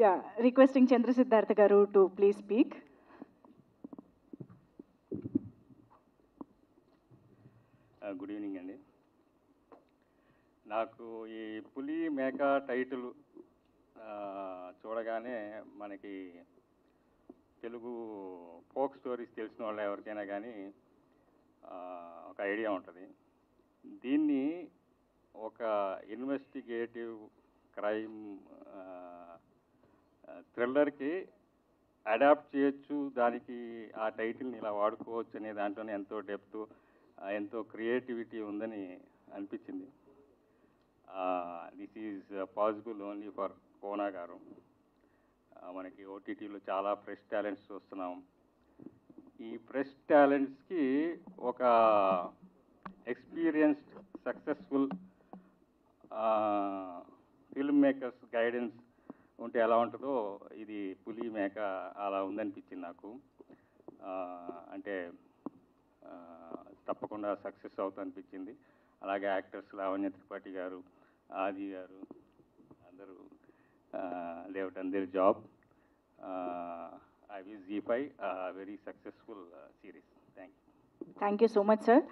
Yeah requesting Chandra Siddhartha గారు to please speak good evening అండి నాకు ఈ పులి మేక టైటిల్ చూడగానే మనకి తెలుగు ఫోక్ స్టోరీస్ తెలిసిన వాళ్ళు ఎవరికైనా కానీ ఒక ఐడియా ఉంటుంది. దీన్ని ఒక ఇన్వెస్టిగేటివ్ క్రైమ్ థ్రిల్లర్కి అడాప్ట్ చేయొచ్చు దానికి ఆ టైటిల్ని ఇలా వాడుకోవచ్చు అనే దాంట్లోనే ఎంతో డెప్త్ ఎంతో క్రియేటివిటీ ఉందని అనిపించింది. This is possible only for Kona గారు. మనకి ఓటీటీలో చాలా ఫ్రెష్ టాలెంట్స్ చూస్తున్నాం. ఈ ఫ్రెష్ టాలెంట్స్కి ఒక experienced successful film makers guidance ఉంటే ఎలా ఉంటుందో ఇది పులి మేక అలా ఉందనిపించింది నాకు. అంటే తప్పకుండా సక్సెస్ అవుతా అనిపించింది అలాగే యాక్టర్స్ లావణ్య త్రిపాఠి గారు ఆది గారు అందరూ లేవట్ అందరి job. I wish Zee five very successful series. Thank you thank you so much sir.